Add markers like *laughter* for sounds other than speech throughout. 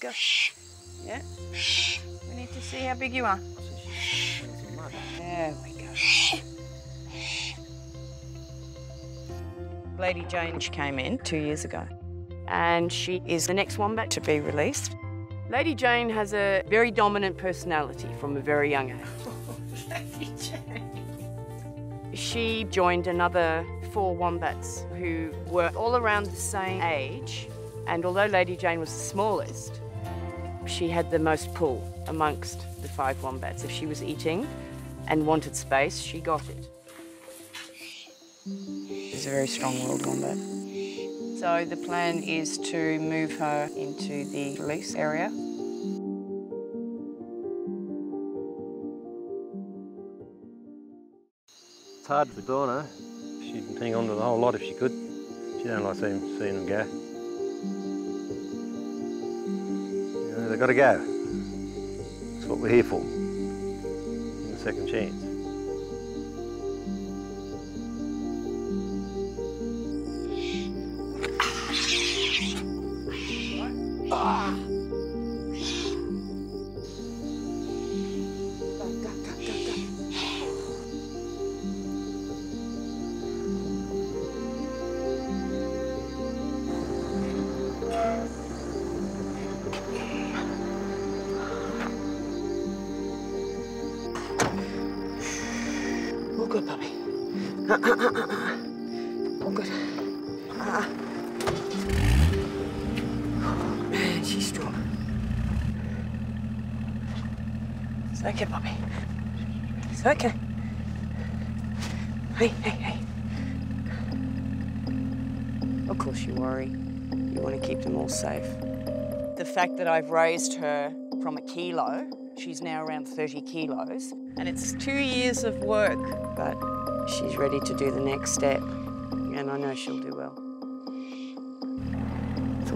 go. Yeah. We need to see how big you are. There we go. Lady Jane came in two years ago, and she is the next wombat to be released. Lady Jane has a very dominant personality from a very young age. *laughs* Lady Jane. She joined another four wombats who were all around the same age, and although Lady Jane was the smallest, she had the most pull amongst the five wombats. If she was eating and wanted space, she got it. She's a very strong-willed wombat. So the plan is to move her into the release area. It's hard for Donna. She'd hang on to the whole lot if she could. She don't like seeing, seeing them go. They've got to go. That's what we're here for. The second chance. All ah. Good, puppy. All good. Uh-uh. Man, she's strong. It's okay, puppy. It's okay. Hey, hey, hey. Of course you worry. You want to keep them all safe. The fact that I've raised her from a kilo, she's now around 30 kilos, and it's two years of work, but she's ready to do the next step, and I know she'll do well. It's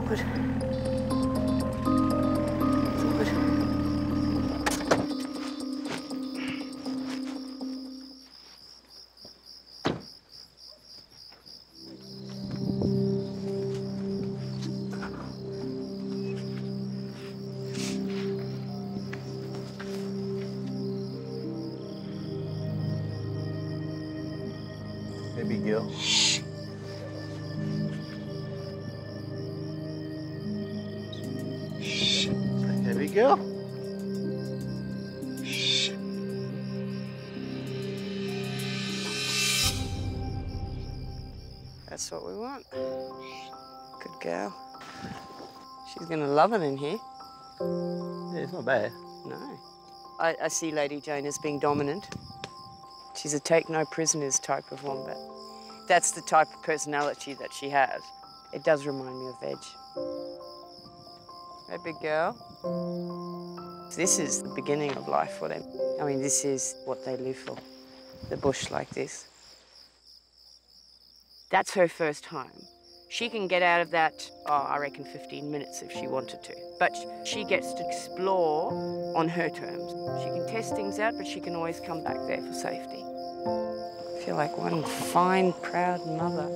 Baby girl. Baby girl. That's what we want. Good girl. She's gonna love it in here. Yeah, it's not bad. No. I, I see Lady Jane as being dominant. She's a take no prisoners type of wombat. That's the type of personality that she has. It does remind me of Veg. Hey, big girl. This is the beginning of life for them. I mean, this is what they live for. The bush like this. That's her first home. She can get out of that, oh, I reckon 15 minutes if she wanted to. But she gets to explore on her terms. She can test things out, but she can always come back there for safety. Feel like one fine, proud mother.